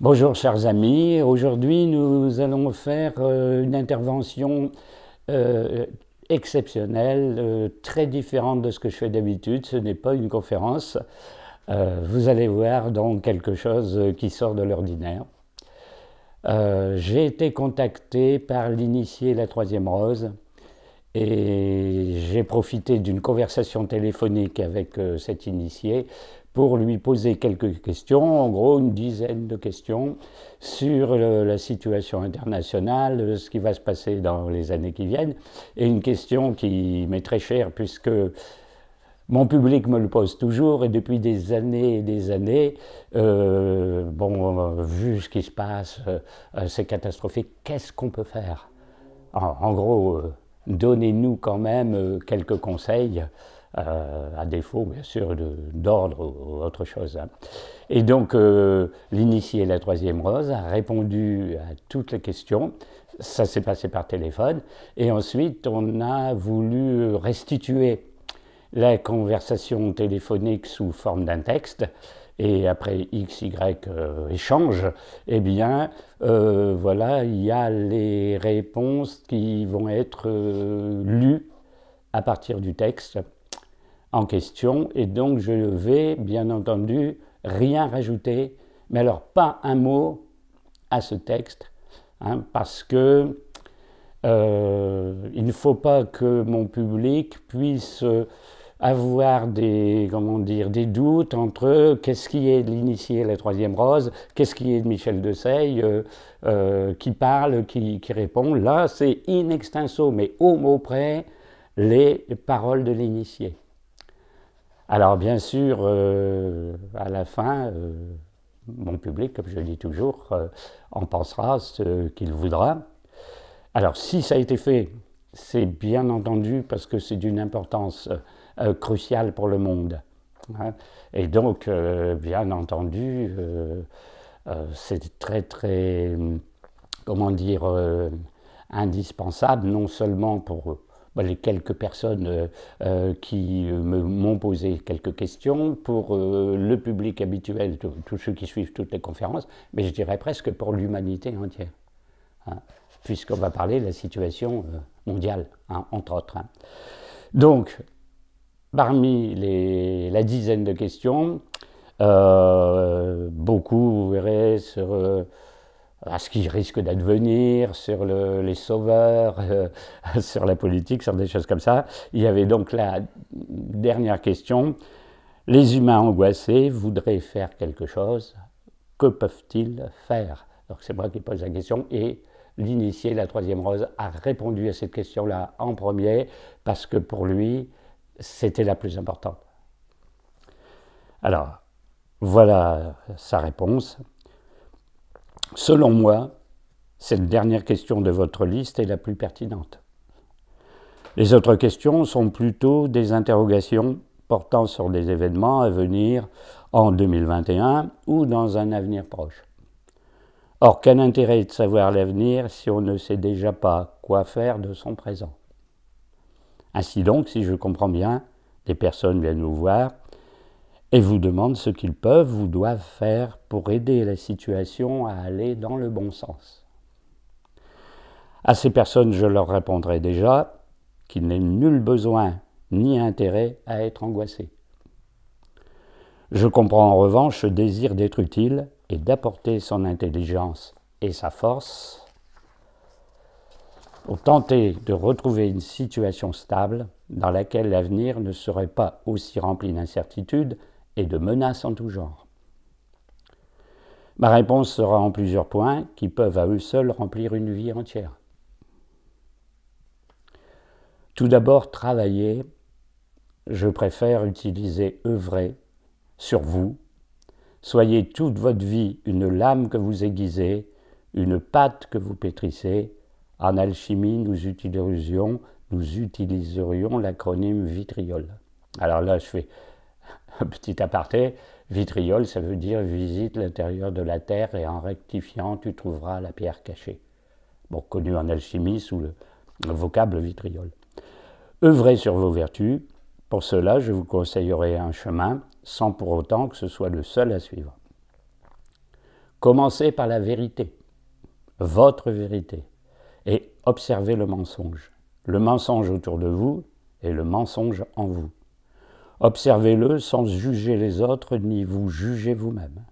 Bonjour chers amis, aujourd'hui nous allons faire euh, une intervention euh, exceptionnelle, euh, très différente de ce que je fais d'habitude. Ce n'est pas une conférence. vous allez voir donc quelque chose qui sort de l'ordinaire. J'ai été contacté par l'initié La Troisième Rose et j'ai profité d'une conversation téléphonique avec cet initié pour lui poser quelques questions, en gros une dizaine de questions sur la situation internationale, ce qui va se passer dans les années qui viennent, et une question qui m'est très chère puisque mon public me le pose toujours et depuis des années et des années, euh, bon, vu ce qui se passe, euh, c'est catastrophique, qu'est-ce qu'on peut faire? En, gros, euh, donnez-nous quand même quelques conseils euh, à défaut bien sûr d'ordre ou autre chose. Hein. Et donc euh, l'initié La Troisième Rose a répondu à toutes les questions. Ça s'est passé par téléphone. Et ensuite, on a voulu restituer la conversation téléphonique sous forme d'un texte. Et après X, Y euh, échange, eh bien, voilà, il y a les réponses qui vont être lues à partir du texte en question et donc je vais bien entendu rien rajouter, mais alors pas un mot à ce texte, hein, parce que euh, il ne faut pas que mon public puisse avoir des, comment dire, des doutes entre qu'est-ce qui est l'initié la troisième rose, qu'est-ce qui est Michel de euh, euh, qui parle, qui, qui répond? Là, c'est in extenso, mais au mot près, les paroles de l'initié. Alors bien sûr, euh, à la fin, euh, mon public, comme je le dis toujours, euh, en pensera ce qu'il voudra. Alors si ça a été fait, c'est bien entendu parce que c'est d'une importance cruciale pour le monde. Hein. Et donc, bien entendu, c'est très très, comment dire, indispensable, non seulement pour bah, les quelques personnes euh, euh, qui m'ont posé quelques questions, pour euh, le public habituel, tous ceux qui suivent toutes les conférences, mais je dirais presque pour l'humanité entière, hein, puisqu'on va parler de la situation mondiale, hein, entre autres. Hein. Donc, parmi les, la dizaine de questions, beaucoup, vous verrez, sur à ce qui risque d'advenir, sur les sauveurs, euh, sur la politique, sur des choses comme ça. Il y avait donc la dernière question. Les humains angoissés voudraient faire quelque chose. Que peuvent-ils faire? Donc c'est moi qui pose la question et l'initié, la troisième rose, a répondu à cette question-là en premier parce que pour lui, c'était la plus importante. Alors, voilà sa réponse. Selon moi, cette dernière question de votre liste est la plus pertinente. Les autres questions sont plutôt des interrogations portant sur des événements à venir en 2021 ou dans un avenir proche. Or, quel intérêt de savoir l'avenir si on ne sait déjà pas quoi faire de son présent? Ainsi donc, si je comprends bien, des personnes viennent nous voir et vous demandent ce qu'ils peuvent ou doivent faire pour aider la situation à aller dans le bon sens. À ces personnes, je leur répondrai déjà qu'il n'est nul besoin ni intérêt à être angoissé. Je comprends en revanche ce désir d'être utile et d'apporter son intelligence et sa force pour tenter de retrouver une situation stable dans laquelle l'avenir ne serait pas aussi rempli d'incertitudes et de menaces en tout genre. Ma réponse sera en plusieurs points qui peuvent à eux seuls remplir une vie entière. Tout d'abord, travailler. Je préfère utiliser œuvrer sur vous. Soyez toute votre vie une lame que vous aiguisez, une pâte que vous pétrissez. En alchimie, nous utiliserions, l'acronyme vitriol. Alors là, je fais Petit aparté, vitriol, ça veut dire visite l'intérieur de la terre et en rectifiant, tu trouveras la pierre cachée. Bon, connu en alchimie sous le, vocable vitriol. Œuvrez sur vos vertus. Pour cela, je vous conseillerai un chemin sans pour autant que ce soit le seul à suivre. Commencez par la vérité, votre vérité, et observez le mensonge. Le mensonge autour de vous et le mensonge en vous. Observez-le sans juger les autres ni vous juger vous-même.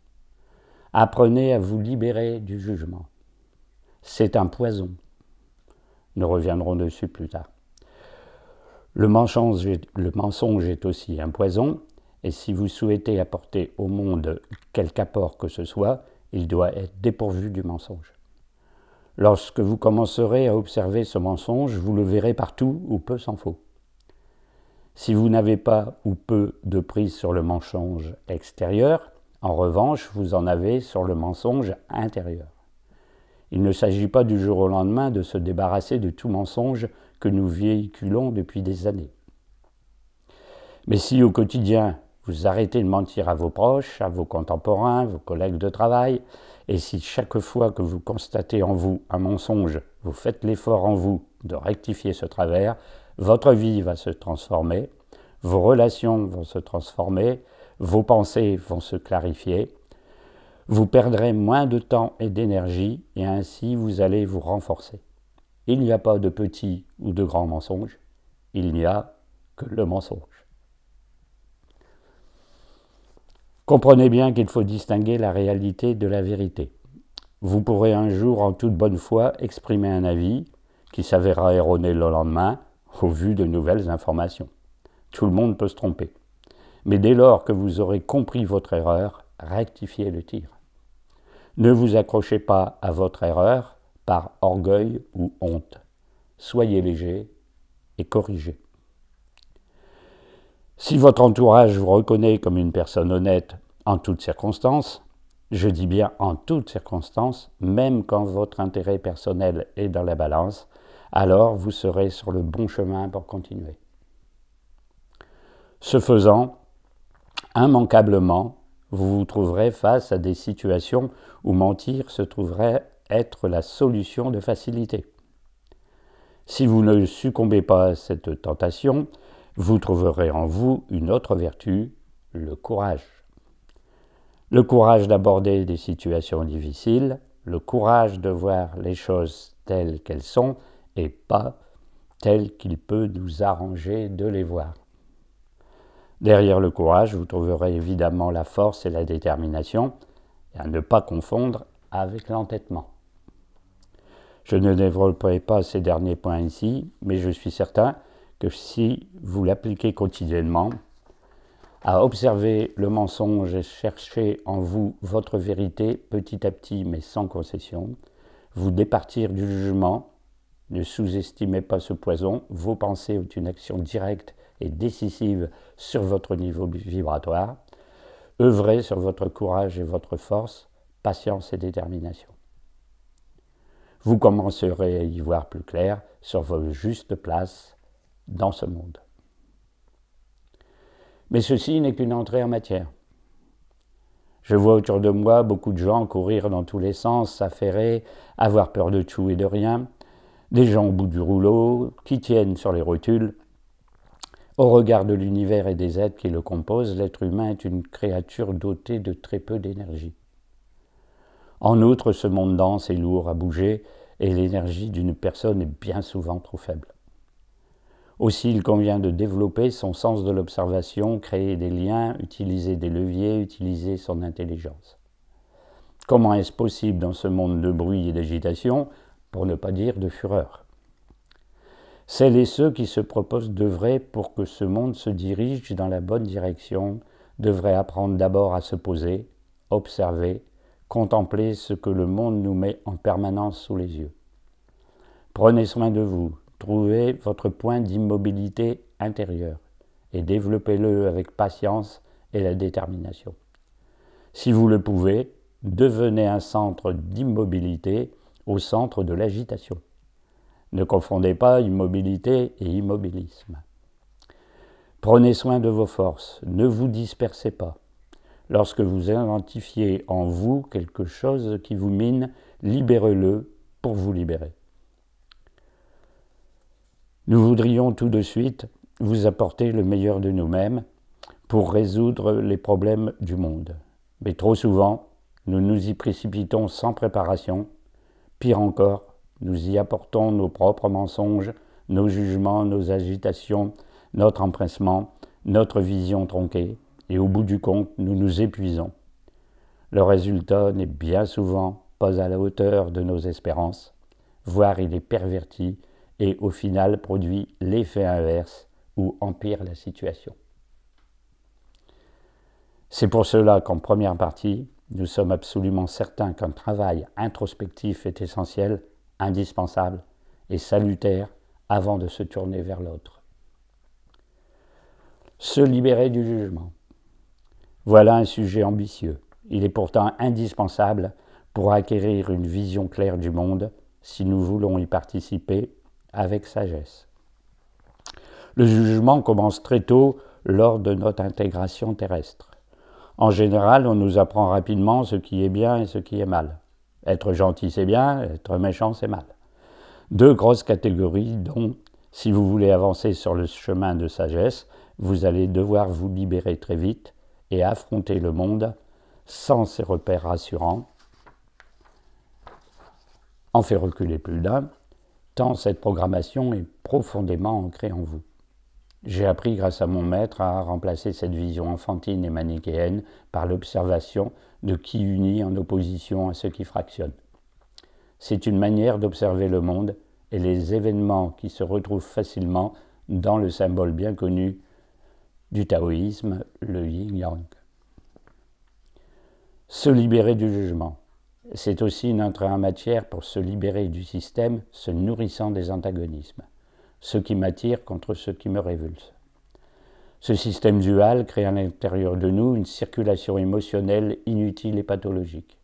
Apprenez à vous libérer du jugement. C'est un poison. Nous reviendrons dessus plus tard. Le mensonge, est aussi un poison, et si vous souhaitez apporter au monde quelque apport que ce soit, il doit être dépourvu du mensonge. Lorsque vous commencerez à observer ce mensonge, vous le verrez partout où peu s'en faut. Si vous n'avez pas ou peu de prise sur le mensonge extérieur, en revanche, vous en avez sur le mensonge intérieur. Il ne s'agit pas du jour au lendemain de se débarrasser de tout mensonge que nous véhiculons depuis des années. Mais si au quotidien vous arrêtez de mentir à vos proches, à vos contemporains, vos collègues de travail, et si chaque fois que vous constatez en vous un mensonge, vous faites l'effort en vous de rectifier ce travers, votre vie va se transformer, vos relations vont se transformer, vos pensées vont se clarifier, vous perdrez moins de temps et d'énergie et ainsi vous allez vous renforcer. Il n'y a pas de petits ou de grands mensonges, il n'y a que le mensonge. Comprenez bien qu'il faut distinguer la réalité de la vérité. Vous pourrez un jour, en toute bonne foi, exprimer un avis qui s'avérera erroné le lendemain au vu de nouvelles informations. Tout le monde peut se tromper. Mais dès lors que vous aurez compris votre erreur, rectifiez le tir. Ne vous accrochez pas à votre erreur par orgueil ou honte. Soyez léger et corrigez. Si votre entourage vous reconnaît comme une personne honnête en toutes circonstances, je dis bien en toutes circonstances, même quand votre intérêt personnel est dans la balance, alors vous serez sur le bon chemin pour continuer. Ce faisant, immanquablement, vous vous trouverez face à des situations où mentir se trouverait être la solution de facilité. Si vous ne succombez pas à cette tentation, vous trouverez en vous une autre vertu, le courage. Le courage d'aborder des situations difficiles, le courage de voir les choses telles qu'elles sont et pas telles qu'il peut nous arranger de les voir. Derrière le courage, vous trouverez évidemment la force et la détermination, à ne pas confondre avec l'entêtement. Je ne développerai pas ces derniers points ici, mais je suis certain que si vous l'appliquez quotidiennement, à observer le mensonge et chercher en vous votre vérité petit à petit mais sans concession, vous départir du jugement, ne sous-estimez pas ce poison, vos pensées ont une action directe et décisive sur votre niveau vibratoire, œuvrez sur votre courage et votre force, patience et détermination. Vous commencerez à y voir plus clair sur votre juste place dans ce monde. Mais ceci n'est qu'une entrée en matière. Je vois autour de moi beaucoup de gens courir dans tous les sens, s'affairer, avoir peur de tout et de rien, des gens au bout du rouleau, qui tiennent sur les rotules. Au regard de l'univers et des êtres qui le composent, l'être humain est une créature dotée de très peu d'énergie. En outre, ce monde dense et lourd à bouger, et l'énergie d'une personne est bien souvent trop faible. Aussi, il convient de développer son sens de l'observation, créer des liens, utiliser des leviers, utiliser son intelligence. Comment est-ce possible dans ce monde de bruit et d'agitation, pour ne pas dire de fureur Celles et ceux qui se proposent d'œuvrer pour que ce monde se dirige dans la bonne direction devraient apprendre d'abord à se poser, observer, contempler ce que le monde nous met en permanence sous les yeux. Prenez soin de vous, Trouvez votre point d'immobilité intérieure et développez-le avec patience et la détermination. Si vous le pouvez, devenez un centre d'immobilité au centre de l'agitation. Ne confondez pas immobilité et immobilisme. Prenez soin de vos forces, ne vous dispersez pas. Lorsque vous identifiez en vous quelque chose qui vous mine, libérez-le pour vous libérer. Nous voudrions tout de suite vous apporter le meilleur de nous-mêmes pour résoudre les problèmes du monde. Mais trop souvent, nous nous y précipitons sans préparation. Pire encore, nous y apportons nos propres mensonges, nos jugements, nos agitations, notre empressement, notre vision tronquée, et au bout du compte, nous nous épuisons. Le résultat n'est bien souvent pas à la hauteur de nos espérances, voire il est perverti et au final produit l'effet inverse ou empire la situation. C'est pour cela qu'en première partie, nous sommes absolument certains qu'un travail introspectif est essentiel, indispensable et salutaire avant de se tourner vers l'autre. Se libérer du jugement. Voilà un sujet ambitieux. Il est pourtant indispensable pour acquérir une vision claire du monde si nous voulons y participer avec sagesse. Le jugement commence très tôt lors de notre intégration terrestre. En général, on nous apprend rapidement ce qui est bien et ce qui est mal. Être gentil, c'est bien, être méchant, c'est mal. Deux grosses catégories dont, si vous voulez avancer sur le chemin de sagesse, vous allez devoir vous libérer très vite et affronter le monde sans ces repères rassurants en fait reculer plus d'un, tant cette programmation est profondément ancrée en vous. J'ai appris grâce à mon maître à remplacer cette vision enfantine et manichéenne par l'observation de qui unit en opposition à ce qui fractionne. C'est une manière d'observer le monde et les événements qui se retrouvent facilement dans le symbole bien connu du taoïsme, le yin-yang. Se libérer du jugement. C'est aussi une entrée en matière pour se libérer du système se nourrissant des antagonismes, ce qui m'attire contre ce qui me révulse. Ce système dual crée à l'intérieur de nous une circulation émotionnelle inutile et pathologique.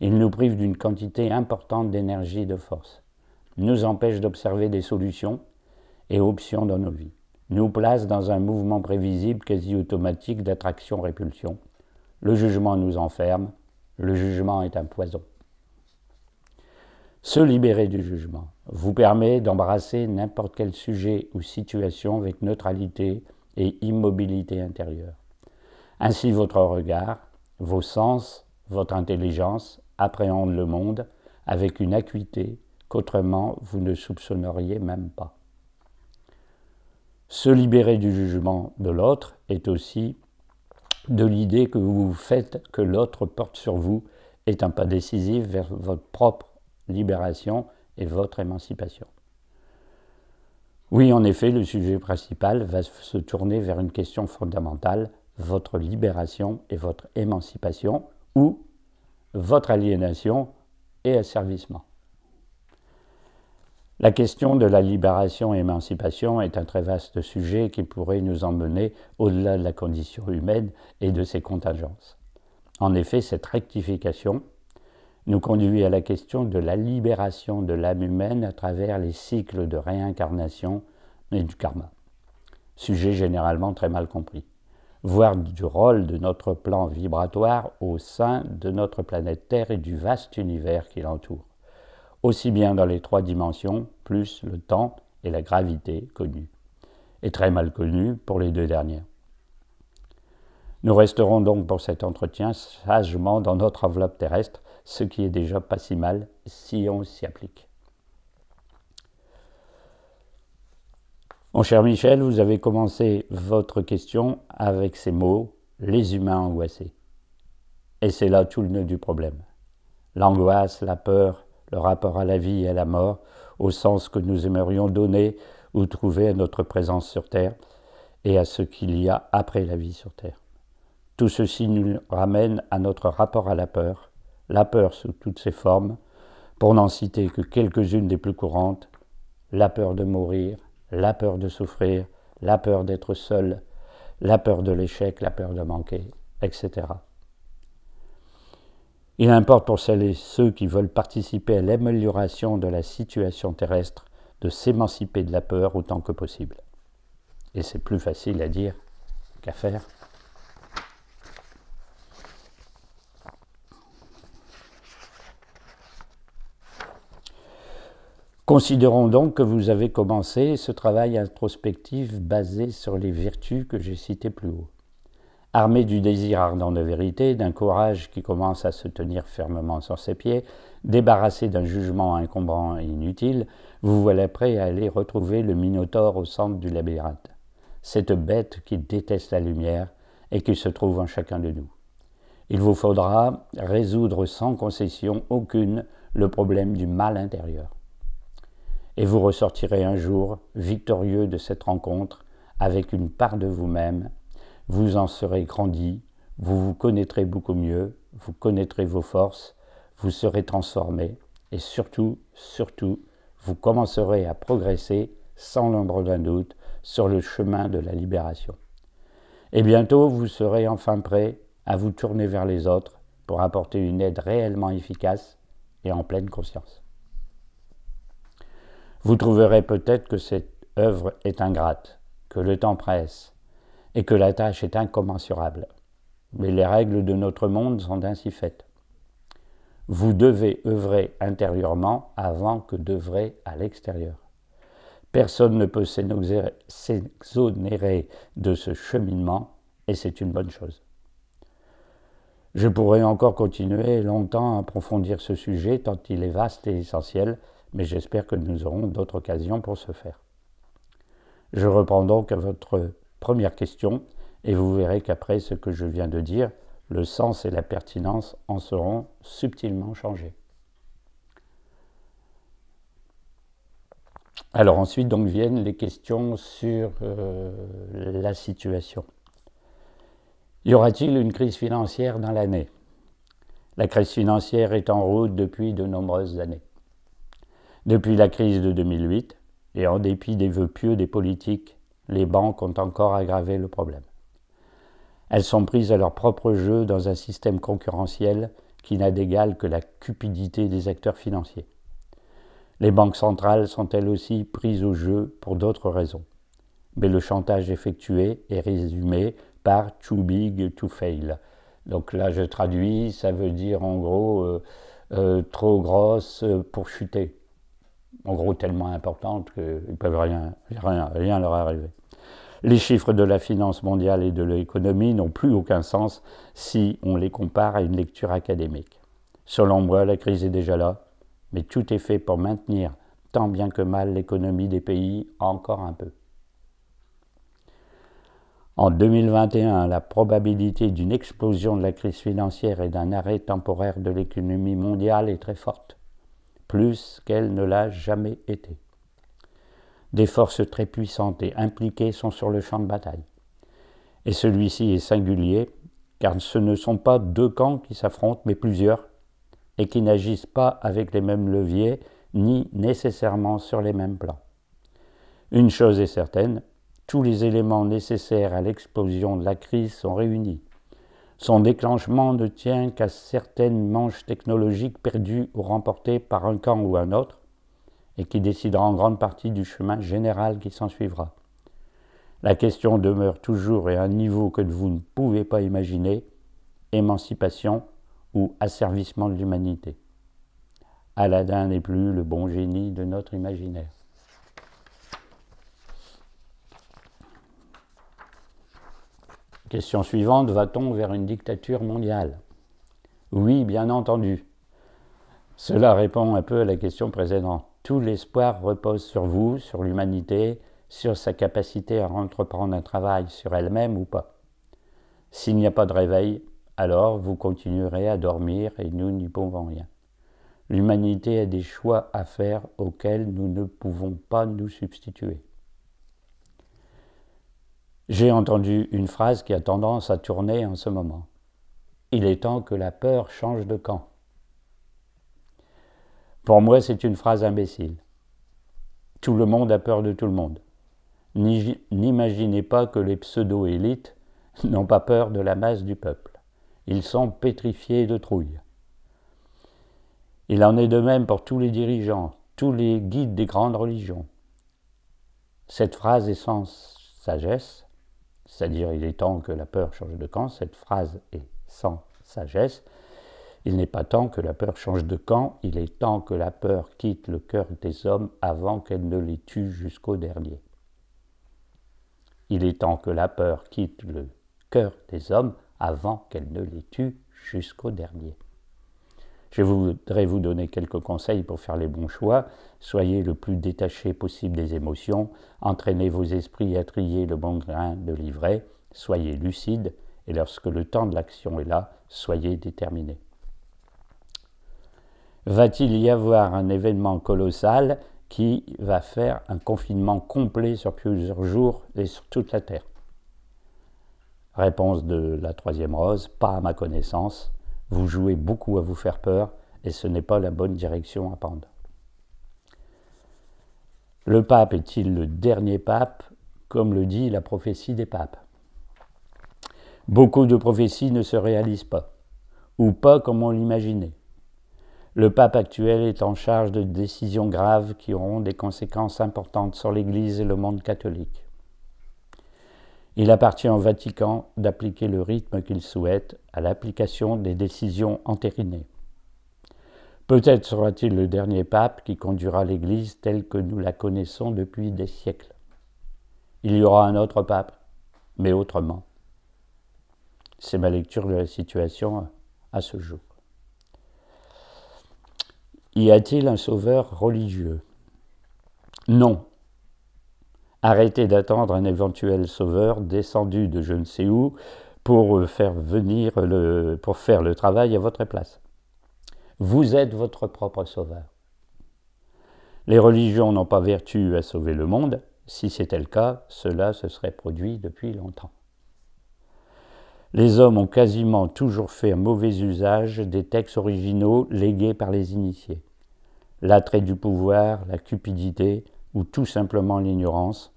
Il nous prive d'une quantité importante d'énergie et de force, nous empêche d'observer des solutions et options dans nos vies, nous place dans un mouvement prévisible quasi automatique d'attraction-répulsion. Le jugement nous enferme, le jugement est un poison. Se libérer du jugement vous permet d'embrasser n'importe quel sujet ou situation avec neutralité et immobilité intérieure. Ainsi votre regard, vos sens, votre intelligence appréhendent le monde avec une acuité qu'autrement vous ne soupçonneriez même pas. Se libérer du jugement de l'autre est aussi de l'idée que vous faites que l'autre porte sur vous est un pas décisif vers votre propre libération et votre émancipation. Oui, en effet, le sujet principal va se tourner vers une question fondamentale, votre libération et votre émancipation, ou votre aliénation et asservissement. La question de la libération et émancipation est un très vaste sujet qui pourrait nous emmener au-delà de la condition humaine et de ses contingences. En effet, cette rectification nous conduit à la question de la libération de l'âme humaine à travers les cycles de réincarnation et du karma. Sujet généralement très mal compris, voire du rôle de notre plan vibratoire au sein de notre planète Terre et du vaste univers qui l'entoure aussi bien dans les trois dimensions, plus le temps et la gravité connus, et très mal connus pour les deux dernières. Nous resterons donc pour cet entretien sagement dans notre enveloppe terrestre, ce qui est déjà pas si mal si on s'y applique. Mon cher Michel, vous avez commencé votre question avec ces mots les humains angoissés. Et c'est là tout le nœud du problème. L'angoisse, la peur, le rapport à la vie et à la mort, au sens que nous aimerions donner ou trouver à notre présence sur Terre et à ce qu'il y a après la vie sur Terre. Tout ceci nous ramène à notre rapport à la peur, la peur sous toutes ses formes, pour n'en citer que quelques-unes des plus courantes, la peur de mourir, la peur de souffrir, la peur d'être seul, la peur de l'échec, la peur de manquer, etc. Il importe pour celles et ceux qui veulent participer à l'amélioration de la situation terrestre de s'émanciper de la peur autant que possible. Et c'est plus facile à dire qu'à faire. Considérons donc que vous avez commencé ce travail introspectif basé sur les vertus que j'ai citées plus haut. Armé du désir ardent de vérité, d'un courage qui commence à se tenir fermement sur ses pieds, débarrassé d'un jugement incombrant et inutile, vous voilà prêt à aller retrouver le Minotaure au centre du labyrinthe, cette bête qui déteste la lumière et qui se trouve en chacun de nous. Il vous faudra résoudre sans concession aucune le problème du mal intérieur. Et vous ressortirez un jour victorieux de cette rencontre avec une part de vous-même, vous en serez grandi, vous vous connaîtrez beaucoup mieux, vous connaîtrez vos forces, vous serez transformé et surtout, surtout, vous commencerez à progresser sans l'ombre d'un doute sur le chemin de la libération. Et bientôt, vous serez enfin prêt à vous tourner vers les autres pour apporter une aide réellement efficace et en pleine conscience. Vous trouverez peut-être que cette œuvre est ingrate, que le temps presse et que la tâche est incommensurable. Mais les règles de notre monde sont ainsi faites. Vous devez œuvrer intérieurement avant que d'œuvrer à l'extérieur. Personne ne peut s'exonérer de ce cheminement et c'est une bonne chose. Je pourrais encore continuer longtemps à approfondir ce sujet tant il est vaste et essentiel, mais j'espère que nous aurons d'autres occasions pour ce faire. Je reprends donc à votre première question et vous verrez qu'après ce que je viens de dire, le sens et la pertinence en seront subtilement changés. Alors ensuite donc viennent les questions sur euh, la situation. Y aura-t-il une crise financière dans l'année? La crise financière est en route depuis de nombreuses années. Depuis la crise de 2008, et en dépit des vœux pieux des politiques, les banques ont encore aggravé le problème. Elles sont prises à leur propre jeu dans un système concurrentiel qui n'a d'égal que la cupidité des acteurs financiers. Les banques centrales sont elles aussi prises au jeu pour d'autres raisons. Mais le chantage effectué est résumé par too big to fail. Donc là, je traduis, ça veut dire en gros euh, euh, trop grosse pour chuter. En gros, tellement importante qu'ils ne peuvent rien, rien, rien leur arriver. Les chiffres de la finance mondiale et de l'économie n'ont plus aucun sens si on les compare à une lecture académique. Selon moi, la crise est déjà là, mais tout est fait pour maintenir tant bien que mal l'économie des pays encore un peu. En 2021, la probabilité d'une explosion de la crise financière et d'un arrêt temporaire de l'économie mondiale est très forte, plus qu'elle ne l'a jamais été. Des forces très puissantes et impliquées sont sur le champ de bataille. Et celui-ci est singulier, car ce ne sont pas deux camps qui s'affrontent, mais plusieurs, et qui n'agissent pas avec les mêmes leviers, ni nécessairement sur les mêmes plans. Une chose est certaine, tous les éléments nécessaires à l'explosion de la crise sont réunis. Son déclenchement ne tient qu'à certaines manches technologiques perdues ou remportées par un camp ou un autre, et qui décidera en grande partie du chemin général qui s'ensuivra. La question demeure toujours à un niveau que vous ne pouvez pas imaginer, émancipation ou asservissement de l'humanité. Aladdin n'est plus le bon génie de notre imaginaire. Question suivante, va-t-on vers une dictature mondiale? Oui, bien entendu. Cela répond un peu à la question précédente. Tout l'espoir repose sur vous, sur l'humanité, sur sa capacité à entreprendre un travail sur elle-même ou pas. S'il n'y a pas de réveil, alors vous continuerez à dormir et nous n'y pouvons rien. L'humanité a des choix à faire auxquels nous ne pouvons pas nous substituer. J'ai entendu une phrase qui a tendance à tourner en ce moment. Il est temps que la peur change de camp. Pour moi, c'est une phrase imbécile. Tout le monde a peur de tout le monde. N'imaginez pas que les pseudo-élites n'ont pas peur de la masse du peuple. Ils sont pétrifiés de trouille. Il en est de même pour tous les dirigeants, tous les guides des grandes religions. Cette phrase est sans sagesse, c'est-à-dire il est temps que la peur change de camp, cette phrase est sans sagesse. Il n'est pas temps que la peur change de camp, il est temps que la peur quitte le cœur des hommes avant qu'elle ne les tue jusqu'au dernier. Il est temps que la peur quitte le cœur des hommes avant qu'elle ne les tue jusqu'au dernier. Je voudrais vous donner quelques conseils pour faire les bons choix. Soyez le plus détaché possible des émotions, entraînez vos esprits à trier le bon grain de livret, soyez lucide, et lorsque le temps de l'action est là, soyez déterminé. Va-t-il y avoir un événement colossal qui va faire un confinement complet sur plusieurs jours et sur toute la Terre? Réponse de la troisième rose, pas à ma connaissance. Vous jouez beaucoup à vous faire peur et ce n'est pas la bonne direction à prendre. Le pape est-il le dernier pape, comme le dit la prophétie des papes Beaucoup de prophéties ne se réalisent pas, ou pas comme on l'imaginait. Le pape actuel est en charge de décisions graves qui auront des conséquences importantes sur l'Église et le monde catholique. Il appartient au Vatican d'appliquer le rythme qu'il souhaite à l'application des décisions entérinées. Peut-être sera-t-il le dernier pape qui conduira l'Église telle que nous la connaissons depuis des siècles. Il y aura un autre pape, mais autrement. C'est ma lecture de la situation à ce jour. Y a-t-il un sauveur religieux? Non. Arrêtez d'attendre un éventuel sauveur descendu de je ne sais où pour faire venir le, pour faire le travail à votre place. Vous êtes votre propre sauveur. Les religions n'ont pas vertu à sauver le monde. Si c'était le cas, cela se serait produit depuis longtemps. Les hommes ont quasiment toujours fait un mauvais usage des textes originaux légués par les initiés. L'attrait du pouvoir, la cupidité ou tout simplement l'ignorance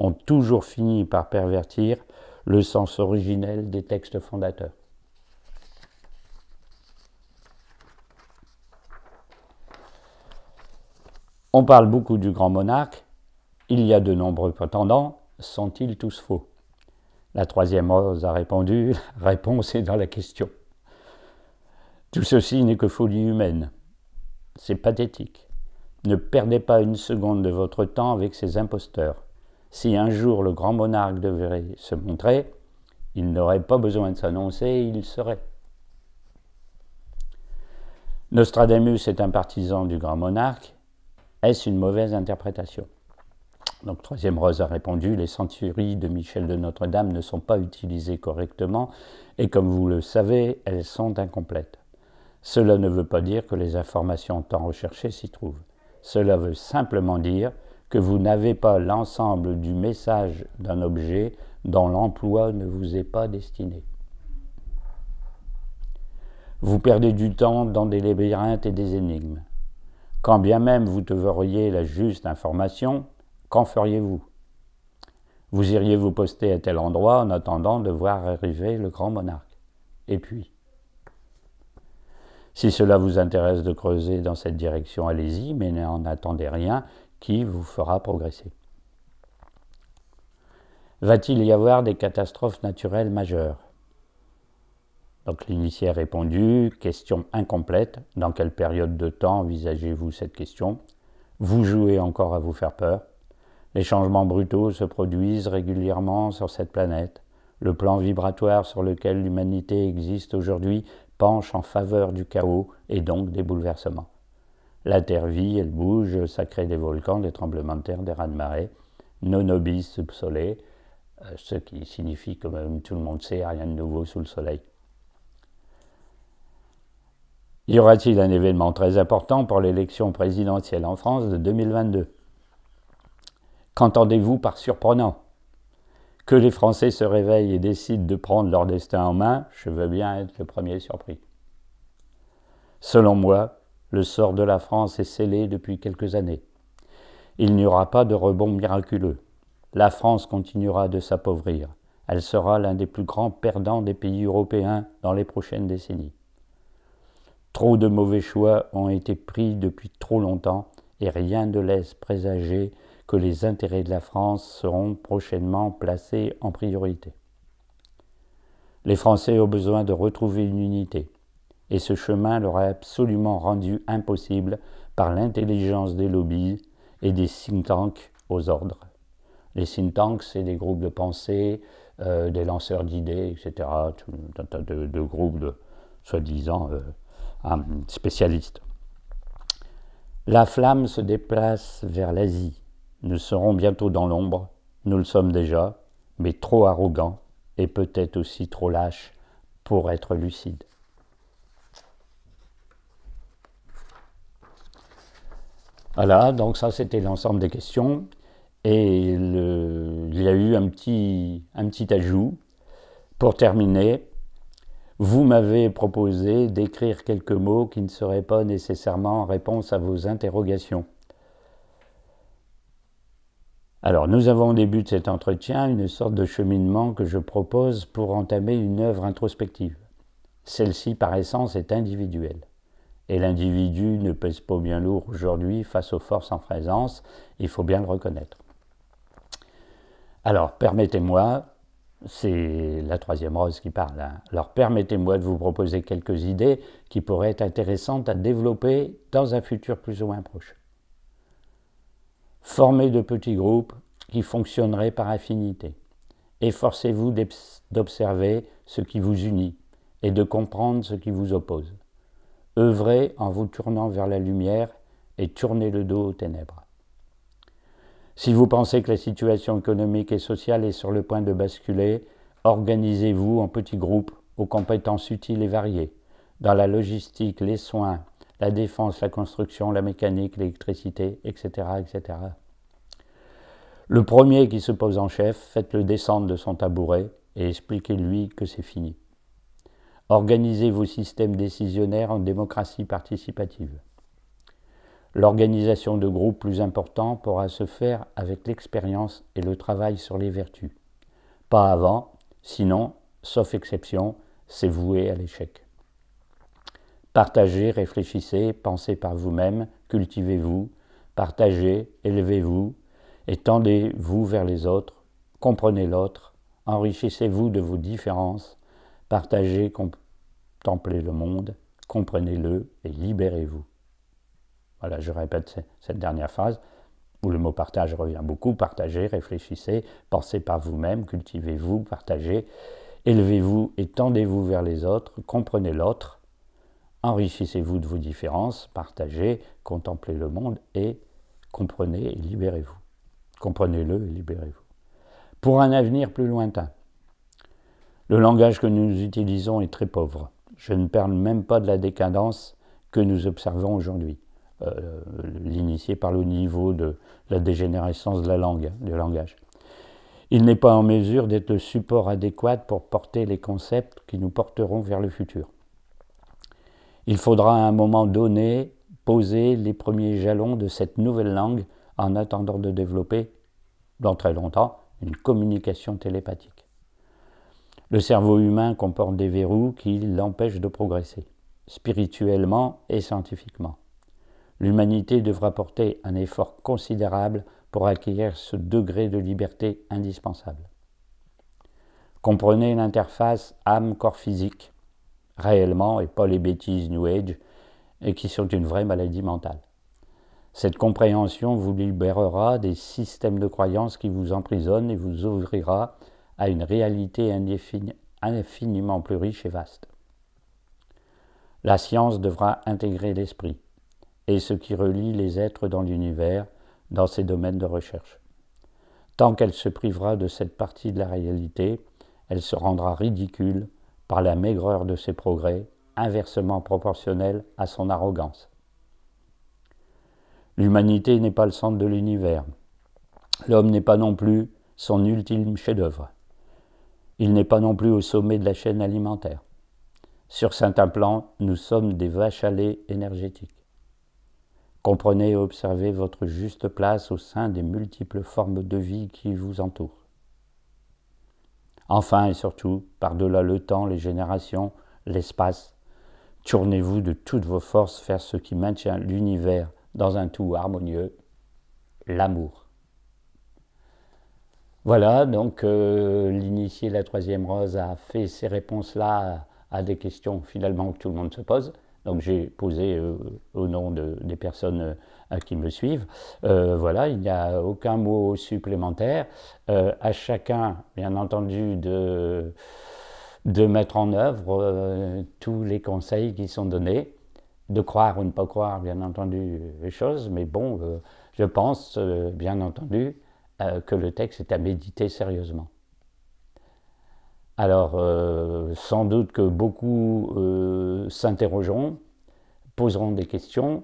ont toujours fini par pervertir le sens originel des textes fondateurs. On parle beaucoup du grand monarque, il y a de nombreux prétendants, sont-ils tous faux? La troisième rose a répondu, la réponse est dans la question. Tout ceci n'est que folie humaine. C'est pathétique. Ne perdez pas une seconde de votre temps avec ces imposteurs. Si un jour le grand monarque devait se montrer, il n'aurait pas besoin de s'annoncer, il serait. Nostradamus est un partisan du grand monarque. Est-ce une mauvaise interprétation? Donc, troisième rose a répondu, les centuries de Michel de Notre-Dame ne sont pas utilisées correctement et comme vous le savez, elles sont incomplètes. Cela ne veut pas dire que les informations tant recherchées s'y trouvent. Cela veut simplement dire que vous n'avez pas l'ensemble du message d'un objet dont l'emploi ne vous est pas destiné. Vous perdez du temps dans des labyrinthes et des énigmes. Quand bien même vous devriez la juste information, Qu'en feriez-vous? Vous iriez vous poster à tel endroit en attendant de voir arriver le grand monarque? Et puis? Si cela vous intéresse de creuser dans cette direction, allez-y, mais n'en attendez rien qui vous fera progresser. Va-t-il y avoir des catastrophes naturelles majeures? Donc l'initié a répondu, question incomplète, dans quelle période de temps envisagez-vous cette question? Vous jouez encore à vous faire peur les changements brutaux se produisent régulièrement sur cette planète. Le plan vibratoire sur lequel l'humanité existe aujourd'hui penche en faveur du chaos et donc des bouleversements. La Terre vit, elle bouge, ça crée des volcans, des tremblements de terre, des raz-de-marée, nobis sub soleil, euh, ce qui signifie, comme tout le monde sait, rien de nouveau sous le soleil. Y aura-t-il un événement très important pour l'élection présidentielle en France de 2022 Qu'entendez-vous par surprenant? Que les Français se réveillent et décident de prendre leur destin en main, je veux bien être le premier surpris. Selon moi, le sort de la France est scellé depuis quelques années. Il n'y aura pas de rebond miraculeux. La France continuera de s'appauvrir. Elle sera l'un des plus grands perdants des pays européens dans les prochaines décennies. Trop de mauvais choix ont été pris depuis trop longtemps et rien ne laisse présager que les intérêts de la France seront prochainement placés en priorité. Les Français ont besoin de retrouver une unité, et ce chemin leur est absolument rendu impossible par l'intelligence des lobbies et des think tanks aux ordres. Les think tanks, c'est des groupes de pensée euh, des lanceurs d'idées, etc. De, groupes de soi-disant euh, spécialistes. La flamme se déplace vers l'Asie. Nous serons bientôt dans l'ombre, nous le sommes déjà, mais trop arrogants et peut-être aussi trop lâches pour être lucides. Voilà, donc ça c'était l'ensemble des questions. Et il y a eu un petit, un petit ajout. Pour terminer, vous m'avez proposé d'écrire quelques mots qui ne seraient pas nécessairement en réponse à vos interrogations. Alors, nous avons au début de cet entretien une sorte de cheminement que je propose pour entamer une œuvre introspective. Celle-ci, par essence, est individuelle et l'individu ne pèse pas bien lourd aujourd'hui face aux forces en présence, il faut bien le reconnaître. Alors, permettez-moi, c'est la troisième rose qui parle, hein. alors permettez-moi de vous proposer quelques idées qui pourraient être intéressantes à développer dans un futur plus ou moins proche. Formez de petits groupes qui fonctionneraient par affinité. Efforcez-vous d'observer ce qui vous unit et de comprendre ce qui vous oppose. Œuvrez en vous tournant vers la lumière et tournez le dos aux ténèbres. Si vous pensez que la situation économique et sociale est sur le point de basculer, organisez-vous en petits groupes aux compétences utiles et variées, dans la logistique, les soins, la défense, la construction, la mécanique, l'électricité, etc., etc. Le premier qui se pose en chef, faites-le descendre de son tabouret et expliquez-lui que c'est fini. Organisez vos systèmes décisionnaires en démocratie participative. L'organisation de groupes plus importants pourra se faire avec l'expérience et le travail sur les vertus. Pas avant, sinon, sauf exception, c'est voué à l'échec. Partagez, réfléchissez, pensez par vous-même, cultivez-vous, partagez, élevez-vous, étendez-vous vers les autres, comprenez l'autre, enrichissez-vous de vos différences, partagez, contemplez le monde, comprenez-le et libérez-vous. Voilà, je répète cette dernière phrase où le mot partage revient beaucoup. Partagez, réfléchissez, pensez par vous-même, cultivez-vous, partagez, élevez-vous, étendez-vous vers les autres, comprenez l'autre, enrichissez-vous de vos différences, partagez, contemplez le monde et comprenez et libérez-vous. Comprenez-le et libérez-vous. Pour un avenir plus lointain, le langage que nous utilisons est très pauvre. Je ne parle même pas de la décadence que nous observons aujourd'hui. Euh, l'initié par le niveau de la dégénérescence de la langue, du langage. Il n'est pas en mesure d'être le support adéquat pour porter les concepts qui nous porteront vers le futur. Il faudra à un moment donné poser les premiers jalons de cette nouvelle langue en attendant de développer, dans très longtemps, une communication télépathique. Le cerveau humain comporte des verrous qui l'empêchent de progresser, spirituellement et scientifiquement. L'humanité devra porter un effort considérable pour acquérir ce degré de liberté indispensable. Comprenez l'interface âme-corps physique, réellement, et pas les bêtises New Age, et qui sont une vraie maladie mentale. Cette compréhension vous libérera des systèmes de croyances qui vous emprisonnent et vous ouvrira à une réalité infiniment plus riche et vaste. La science devra intégrer l'esprit, et ce qui relie les êtres dans l'univers dans ses domaines de recherche. Tant qu'elle se privera de cette partie de la réalité, elle se rendra ridicule par la maigreur de ses progrès, inversement proportionnelle à son arrogance. L'humanité n'est pas le centre de l'univers. L'homme n'est pas non plus son ultime chef-d'œuvre. Il n'est pas non plus au sommet de la chaîne alimentaire. Sur certains plans, nous sommes des vaches à lait énergétiques. Comprenez et observez votre juste place au sein des multiples formes de vie qui vous entourent. Enfin et surtout, par-delà le temps, les générations, l'espace, tournez-vous de toutes vos forces vers ce qui maintient l'univers dans un tout harmonieux, l'amour. Voilà, donc euh, l'initié la troisième rose a fait ces réponses-là à des questions finalement que tout le monde se pose, Donc j'ai posé au nom des personnes qui me suivent. voilà, il n'y a aucun mot supplémentaire. à chacun, bien entendu, de, de mettre en œuvre tous les conseils qui sont donnés de croire ou ne pas croire, bien entendu, les choses, mais bon, euh, je pense, euh, bien entendu, euh, que le texte est à méditer sérieusement. Alors, sans doute que beaucoup s'interrogeront, poseront des questions.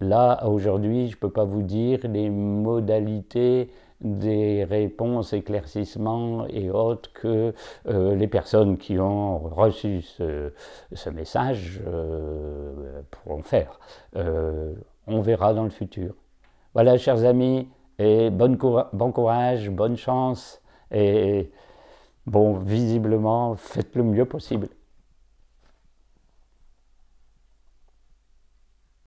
Là, aujourd'hui, je ne peux pas vous dire les modalités des réponses, éclaircissements et autres que euh, les personnes qui ont reçu ce, message euh, pourront faire. Euh, on verra dans le futur. Voilà, chers amis, et bon courage, bonne chance, et bon, visiblement, faites le mieux possible.